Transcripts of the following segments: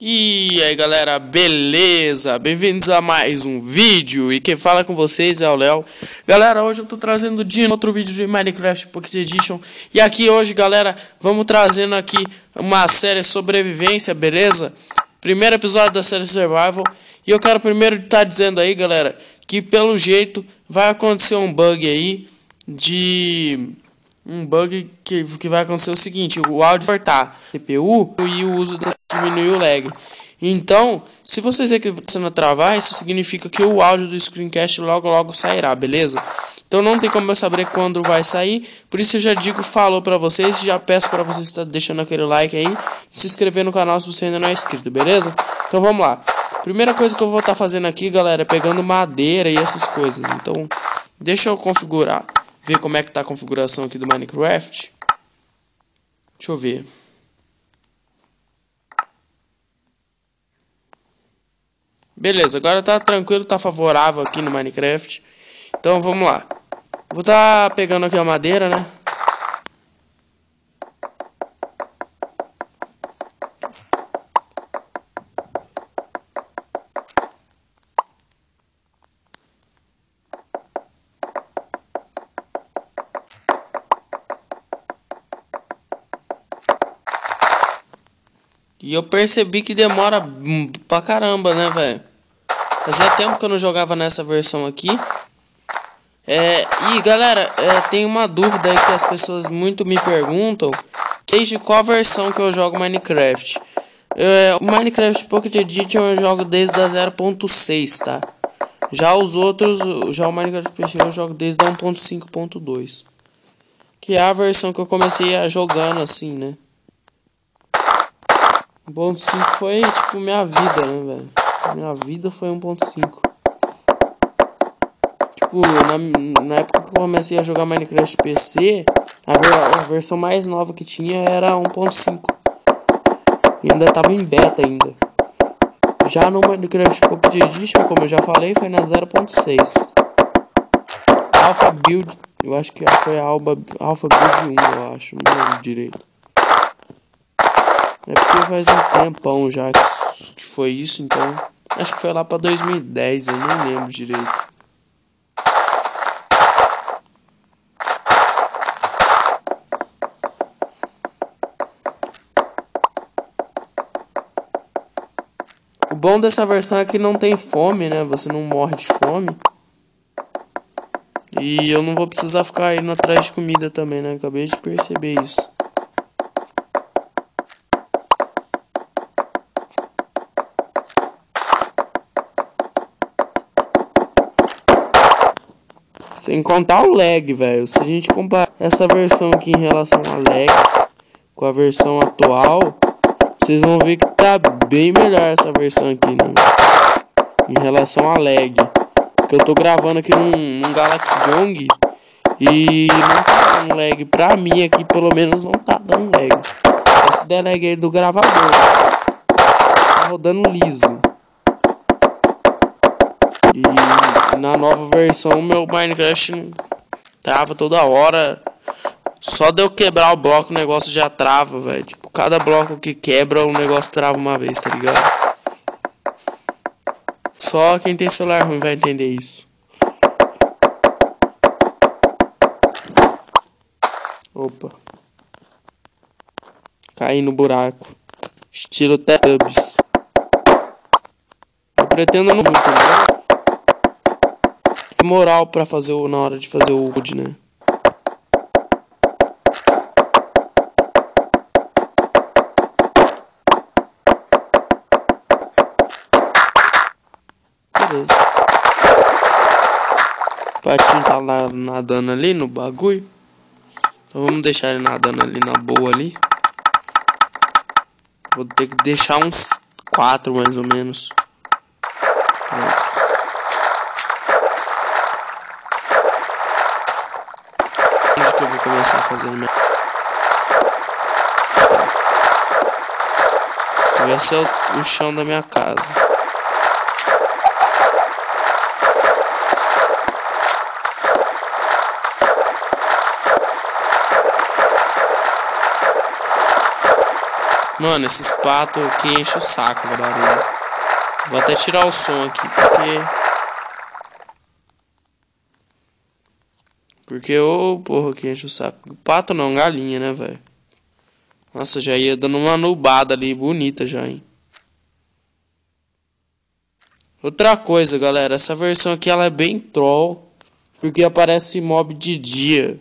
E aí galera, beleza? Bem-vindos a mais um vídeo e quem fala com vocês é o Léo Galera, hoje eu tô trazendo de outro vídeo de Minecraft Pocket Edition E aqui hoje galera, vamos trazendo aqui uma série sobrevivência, beleza? Primeiro episódio da série Survival E eu quero primeiro estar tá dizendo aí galera, que pelo jeito vai acontecer um bug aí de um bug que, que vai acontecer o seguinte, o áudio cortar CPU e o uso da diminuir o lag. Então, se vocês ver que você não travar, isso significa que o áudio do screencast logo logo sairá, beleza? Então não tem como eu saber quando vai sair, por isso eu já digo, falou para vocês, já peço para vocês estar deixando aquele like aí, se inscrever no canal se você ainda não é inscrito, beleza? Então vamos lá. Primeira coisa que eu vou estar tá fazendo aqui, galera, é pegando madeira e essas coisas. Então, deixa eu configurar ver como é que tá a configuração aqui do Minecraft. Deixa eu ver. Beleza, agora tá tranquilo, tá favorável aqui no Minecraft. Então vamos lá. Vou tá pegando aqui a madeira, né? E eu percebi que demora pra caramba, né, velho? Fazia tempo que eu não jogava nessa versão aqui. É, e galera, é, tem uma dúvida aí que as pessoas muito me perguntam. Desde qual versão que eu jogo Minecraft? É, o Minecraft Pocket Edition eu jogo desde a 0.6, tá? Já os outros, já o Minecraft PC eu jogo desde a 1.5.2. Que é a versão que eu comecei a jogando assim, né? 1.5 foi tipo minha vida, né, velho? Minha vida foi 1.5. Tipo, na, na época que eu comecei a jogar Minecraft PC, a, a versão mais nova que tinha era 1.5. E ainda tava em beta ainda. Já no Minecraft Pocket Edition, como eu já falei, foi na 0.6. Alpha Build, eu acho que foi a Alpha, Alpha Build 1, eu acho, não lembro direito. É porque faz um tempão já que, foi isso, então. Acho que foi lá pra 2010, eu não lembro direito. O bom dessa versão é que não tem fome, né? Você não morre de fome. E eu não vou precisar ficar indo atrás de comida também, né? Acabei de perceber isso. Sem contar o lag, velho. Se a gente comparar essa versão aqui em relação a lags com a versão atual, vocês vão ver que tá bem melhor essa versão aqui, né? Em relação a lag. Que eu tô gravando aqui num, num Galaxy Young e não tá dando lag. Pra mim aqui, pelo menos, não tá dando lag. Esse der lag aí do gravador. Tá rodando liso. E na nova versão meu Minecraft trava toda hora. Só de eu quebrar o bloco o negócio já trava, velho. Tipo, cada bloco que quebra o negócio trava uma vez, tá ligado? Só quem tem celular ruim vai entender isso. Opa. Caí no buraco. Estilo Tubs. Eu pretendo não muito, né? Moral para fazer o, na hora de fazer o wood, né? Beleza. O patinho tá lá nadando ali no bagulho. Então vamos deixar ele nadando ali na boa ali. Vou ter que deixar uns quatro mais ou menos. Pronto. que eu vou começar fazendo minha... Tá. Vai ser o, o chão da minha casa. Mano, esses patos aqui enchem o saco, barulho. Vou até tirar o som aqui, porque... Porque, ô, oh, porra, que enche o saco. Pato não, galinha, né, velho? Nossa, já ia dando uma nubada ali, bonita já, hein? Outra coisa, galera, essa versão aqui ela é bem troll, porque aparece mob de dia.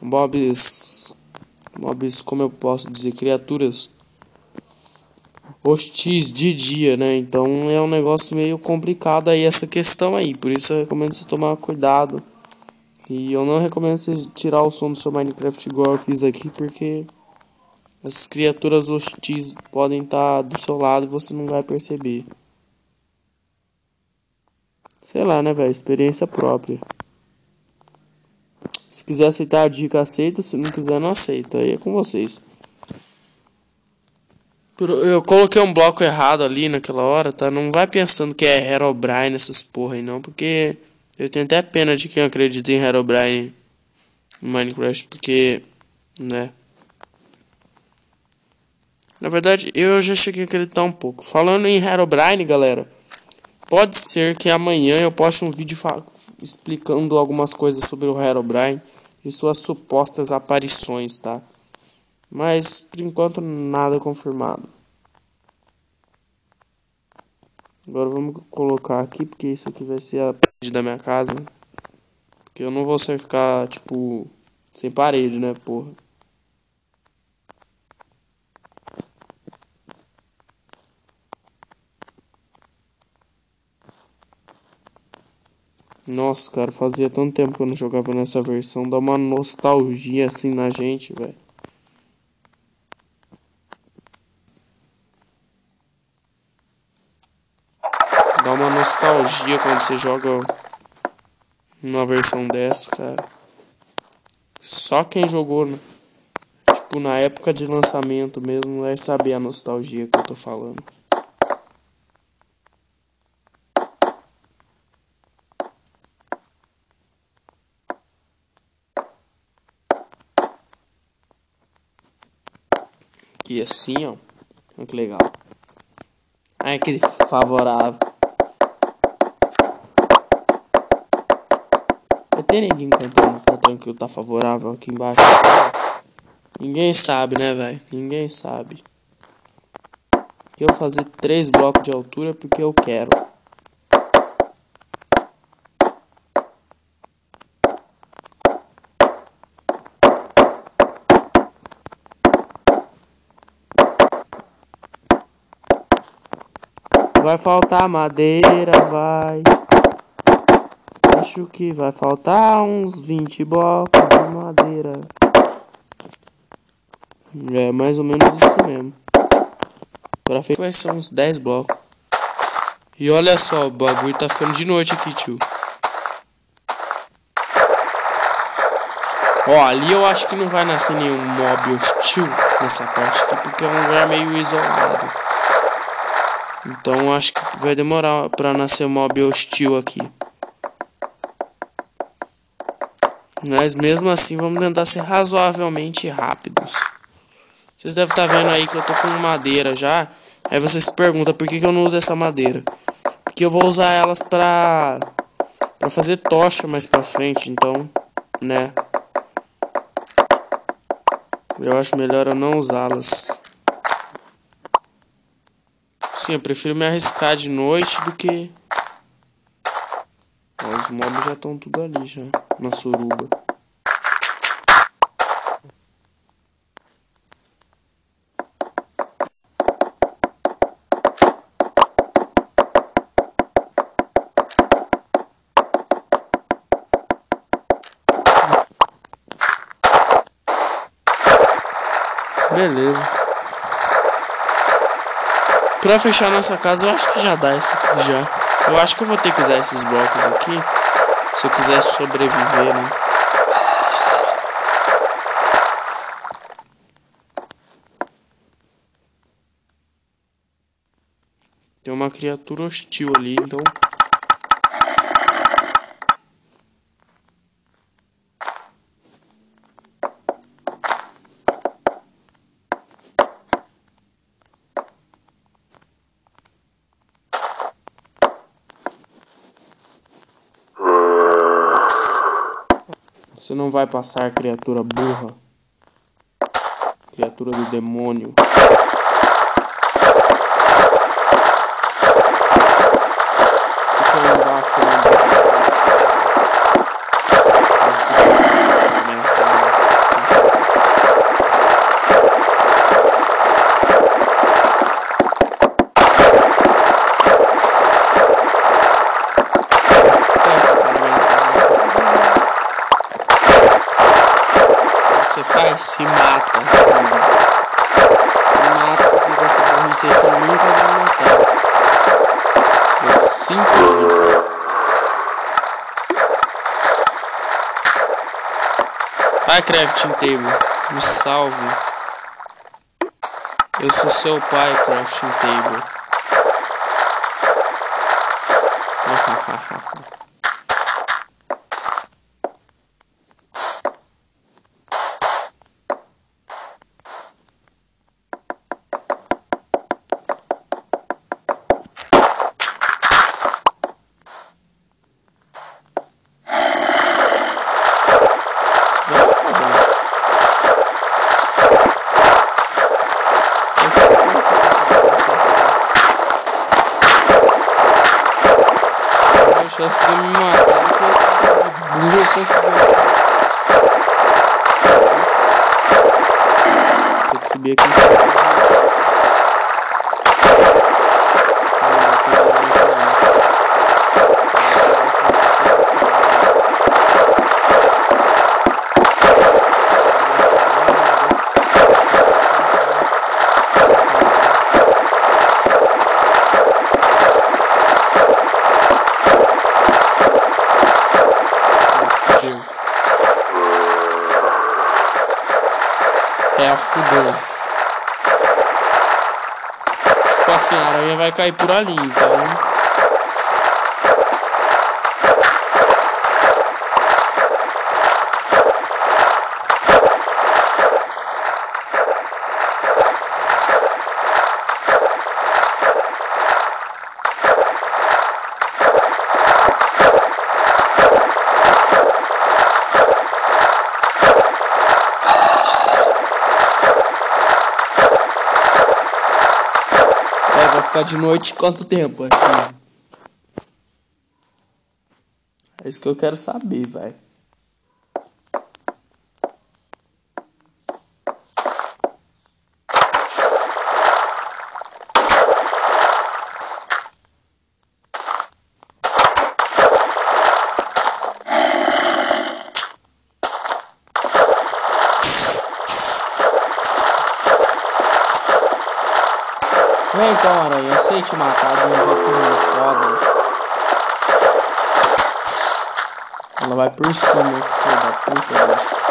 Mobs mobs, como eu posso dizer, criaturas hostis de dia, né? Então é um negócio meio complicado aí essa questão aí, por isso eu recomendo você tomar cuidado. E eu não recomendo você tirar o som do seu Minecraft igual eu fiz aqui, porque essas criaturas hostis podem estar do seu lado e você não vai perceber. Sei lá, né, velho? Experiência própria. Se quiser aceitar a dica, aceita. Se não quiser, não aceita. Aí é com vocês. Eu coloquei um bloco errado ali naquela hora, tá? Não vai pensando que é Herobrine essas porra aí não, porque eu tenho até pena de quem acredita em Herobrine no Minecraft, porque, né? Na verdade, eu já cheguei a acreditar um pouco. Falando em Herobrine, galera, pode ser que amanhã eu poste um vídeo explicando algumas coisas sobre o Herobrine e suas supostas aparições, tá? Mas por enquanto nada confirmado. Agora vamos colocar aqui porque isso aqui vai ser a parede da minha casa. Porque eu não vou ficar tipo sem parede, né, porra. Nossa, cara, fazia tanto tempo que eu não jogava nessa versão. Dá uma nostalgia assim na gente, velho. Dá uma nostalgia quando você joga uma versão dessa, cara. Só quem jogou, né? tipo, na época de lançamento mesmo, vai saber a nostalgia que eu tô falando. E assim, ó. Olha que legal. Ai, que favorável. Ter ninguém cantando pra tranquilo tá favorável aqui embaixo. Ninguém sabe, né, velho? Ninguém sabe. Que eu fazer três blocos de altura porque eu quero. Vai faltar madeira, vai. Acho que vai faltar uns 20 blocos de madeira. É mais ou menos isso mesmo. Pra frente vai ser uns 10 blocos. E olha só, o bagulho tá ficando de noite aqui, tio. Ó, ali eu acho que não vai nascer nenhum mob hostil nessa parte aqui, porque é um lugar meio isolado. Então acho que vai demorar para nascer mob hostil aqui. Mas mesmo assim vamos tentar ser razoavelmente rápidos. Vocês devem estar tá vendo aí que eu tô com madeira já. Aí vocês se perguntam por que, que eu não uso essa madeira. Porque eu vou usar elas pra, pra fazer tocha mais pra frente. Então, né. Eu acho melhor eu não usá-las. Sim, eu prefiro me arriscar de noite do que... Os mobs já estão tudo ali já, na suruba. Beleza. Pra fechar nossa casa, eu acho que já dá isso aqui já. Eu acho que eu vou ter que usar esses blocos aqui. Se eu quiser sobreviver, né? Tem uma criatura hostil ali, então... Você não vai passar, criatura burra. Criatura do demônio. Fica aí embaixo, né? Você faz? Se mata. Se mata porque você burrice você nunca vai matar. Eu sinto Vai, Crafting Table. Me salve. Eu sou seu pai, Crafting Table. chance de me matar. Burro conseguiu. Tem que subir aqui. É a fudeu. Tipo assim, a aranha vai cair por ali, então. É, vai ficar de noite quanto tempo? É isso que eu quero saber, velho. Vem então, aranha, eu sei te matar de um jeito muito foda. Ela vai por cima, que filho da puta, bicho.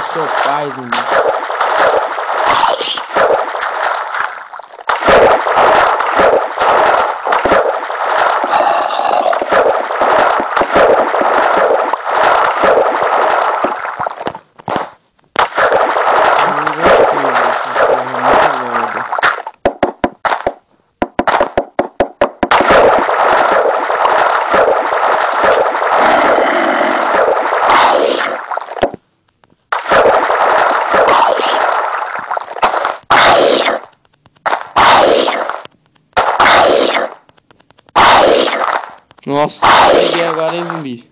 Você tá vendo seu pai, zumbi. Eu não gostei dessa porra, é muito merda. Nossa, peguei agora em zumbi.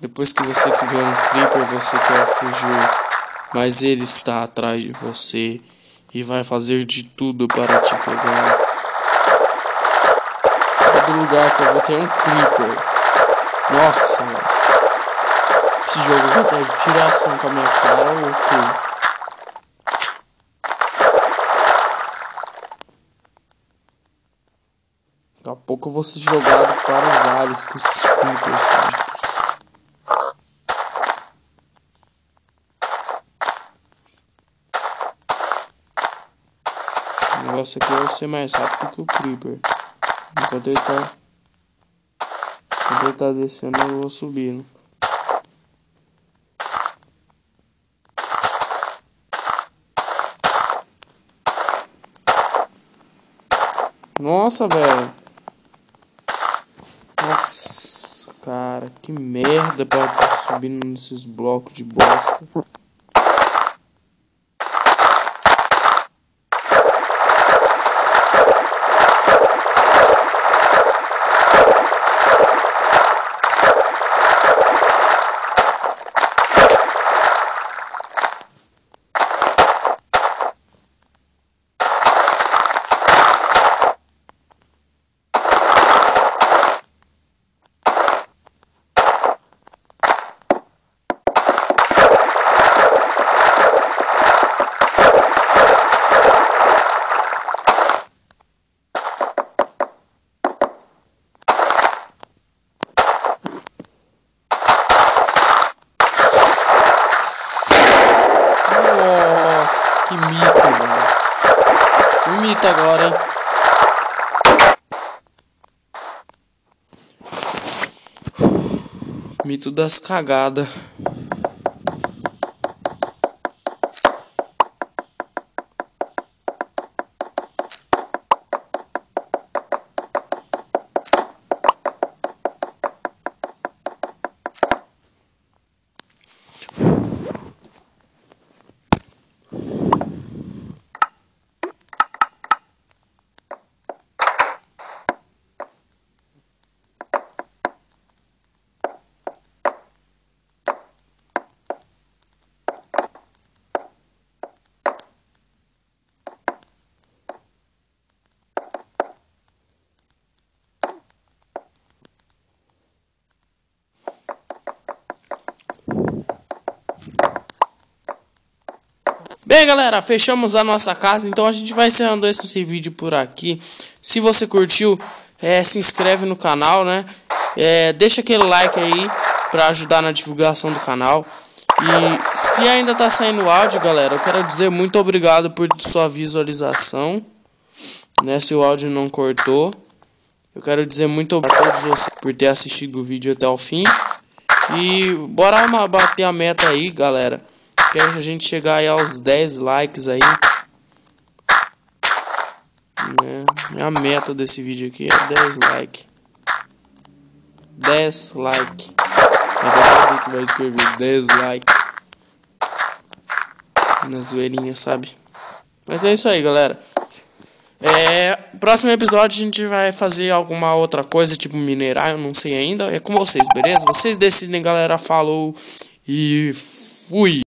Depois que você que vê um creeper, você quer fugir, mas ele está atrás de você e vai fazer de tudo para te pegar. Todo lugar que eu vou ter um creeper. Nossa, esse jogo vai ter tiração com a minha cara, ok. Daqui a pouco eu vou ser jogado para os ares com esses creepers. Negócio aqui é ser mais rápido que o Creeper. Enquanto ele tá. Enquanto ele tá descendo, eu vou subindo. Nossa, velho. Nossa, cara, que merda pra estar subindo nesses blocos de bosta. Que mito, velho. Fui mito agora, hein? Mito das cagadas. Bem, galera, fechamos a nossa casa, então a gente vai encerrando esse vídeo por aqui. Se você curtiu, é, se inscreve no canal, né? É, deixa aquele like aí para ajudar na divulgação do canal. E se ainda tá saindo áudio, galera, eu quero dizer muito obrigado por sua visualização, né? Se o áudio não cortou. Eu quero dizer muito obrigado a todos vocês por ter assistido o vídeo até o fim. E bora bater a meta aí, galera. Quero a gente chegar aí aos 10 likes aí. Né? A meta desse vídeo aqui é 10 likes. 10 likes. Agora que vai escrever 10 likes. Na zoeirinha, sabe? Mas é isso aí, galera. É, próximo episódio a gente vai fazer alguma outra coisa, tipo minerar, eu não sei ainda. É com vocês, beleza? Vocês decidem, galera. Falou e fui.